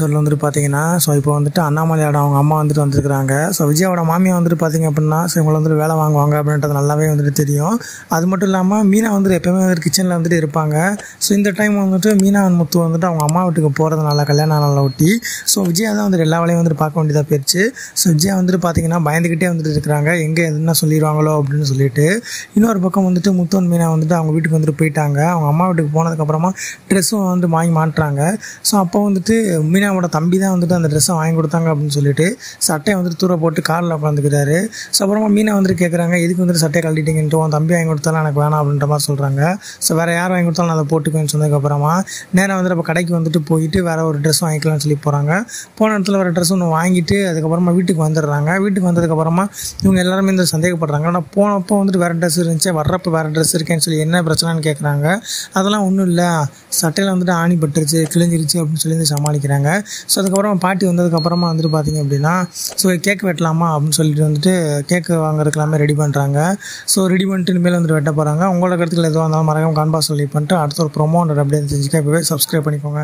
சொல்ல வந்துட்டு பார்த்தீங்கன்னா ஸோ இப்போ வந்துட்டு அண்ணாமலையோட அவங்க அம்மா வந்துட்டு வந்திருக்கிறாங்க. ஸோ விஜயாவோட மாமியா வந்துட்டு பார்த்தீங்க அப்படின்னா ஸோ இவங்களை வந்துட்டு வேலை வாங்குவாங்க அப்படின்றது நல்லாவே வந்துட்டு தெரியும். அது மட்டும் இல்லாமல் மீனா வந்துட்டு எப்போயுமே வந்துட்டு கிச்சனில் வந்துட்டு இருப்பாங்க. ஸோ இந்த டைம் வந்துட்டு மீனா முத்து வந்துட்டு அவங்க அம்மா வீட்டுக்கு போகிறதுனால கல்யாண நாளில் ஒட்டி ஸோ விஜயா தான் வந்துட்டு எல்லா வேலையும் வந்துட்டு பார்க்க வேண்டியதாக போயிடுச்சு ஸோ விஜயா வந்துட்டு பார்த்தீங்கன்னா பயந்துக்கிட்டே வந்துட்டு இருக்கிறாங்க. எங்கே என்ன சொல்லிடுவாங்களோ அப்படின்னு சொல்லிட்டு. இன்னொரு பக்கம் வந்துட்டு முத்து மீனா வந்துட்டு அவங்க வீட்டுக்கு வந்துட்டு போயிட்டாங்க. அவங்க அம்மா வீட்டுக்கு போனதுக்கப்புறமா ட்ரெஸ்ஸும் வந்து வாங்கி மாட்டுறாங்க. ஸோ அப்போ வந்துட்டு மீனாவோட தம்பி தான் வந்துட்டு அந்த ட்ரெஸ்ஸை வாங்கி கொடுத்தாங்க அப்படின்னு சொல்லிட்டு சட்டையை வந்துட்டு தூர போட்டு காரில் உட்காந்துக்கிறாரு ஸோ அப்புறமா மீனா வந்துட்டு கேட்குறாங்க எதுக்கு வந்துட்டு சட்டையை கழட்டிட்டீங்கன்ட்டு? உன் தம்பி வாங்கி கொடுத்தாலும் எனக்கு வேணாம் அப்படின்ற மாதிரி சொல்கிறாங்க ஸோ வேறு யார் வாங்கி கொடுத்தாலும் அதை போட்டுக்குவேன்னு சொன்னதுக்கப்புறமா நேராக வந்துட்டு அப்போ கடைக்கு வந்துட்டு போயிட்டு வேறு ஒரு ட்ரெஸ் வாங்கிக்கலாம்னு சொல்லி போகிறாங்க போன இடத்துல வர ட்ரெஸ் ஒன்று வாங்கிட்டு அதுக்கப்புறமா வீட்டுக்கு வந்துடுறாங்க. வீட்டுக்கு வந்ததுக்கப்புறமா இவங்க எல்லாருமே இந்த சந்தேகப்படுறாங்க. ஆனால் போனப்போ வந்துட்டு வேறு ட்ரெஸ் இருந்துச்சு. வர்றப்போ வேறு ட்ரெஸ் இருக்கேன்னு சொல்லி என்ன பிரச்சனைன்னு கேட்குறாங்க அதெல்லாம் ஒன்றும் இல்லை. சட்டையில் வந்துட்டு ஆணி பட்டுருச்சு கிழிஞ்சிருச்சு அப்படின்னு சொல்லி சமாளிக்கிறாங்க. ஸோ அதுக்கப்புறம் பாட்டி வந்ததுக்கப்புறமா வந்துட்டு பார்த்தீங்க அப்படின்னா ஸோ கேக் வெட்டலாமா அப்படின்னு சொல்லிட்டு வந்துட்டு கேக்கு வாங்குறதுக்கு எல்லாமே ரெடி பண்ணுறாங்க ஸோ ரெடி பண்ணிட்டு இனிமேல் வந்துட்டு வெட்ட போகிறாங்க உங்களோட கருத்துக்கள் எதுவாக இருந்தாலும் மறக்காம கான்பா சொல்லி பண்ணிட்டு அடுத்த ஒரு ப்ரொமோ ஒன்று அப்படியே செஞ்சுக்க இப்போவே சப்ஸ்கிரைப் பண்ணிக்கோங்க.